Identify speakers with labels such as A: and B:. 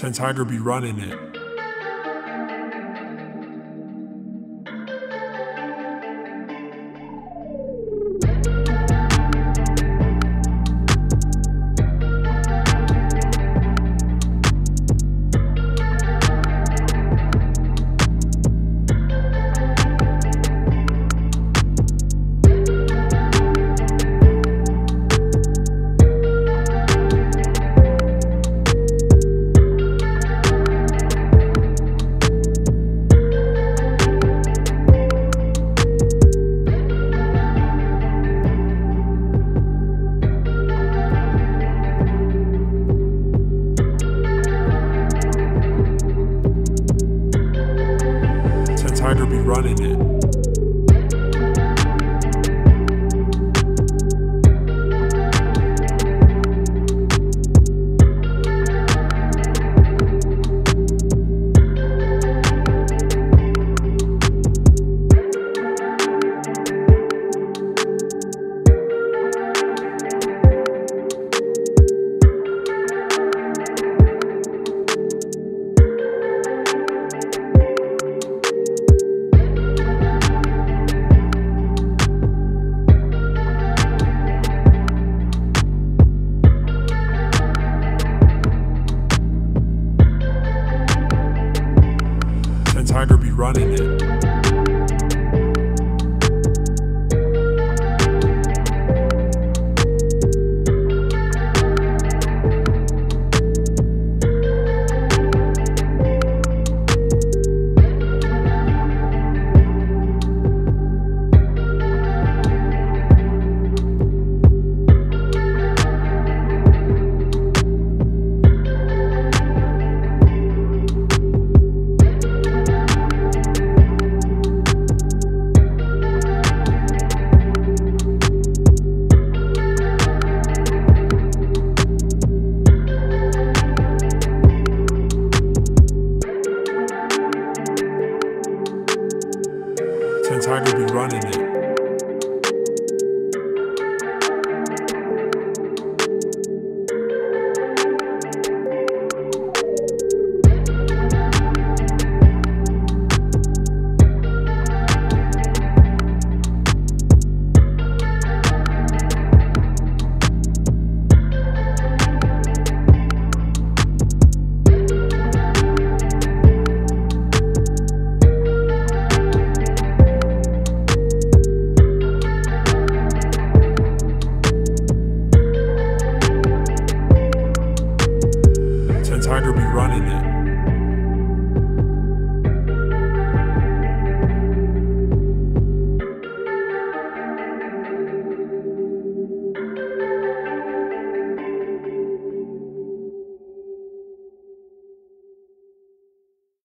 A: Ten Tiger be running it. Be running it. Running it. Ten Tiger be running it. Ten Tiger be running it.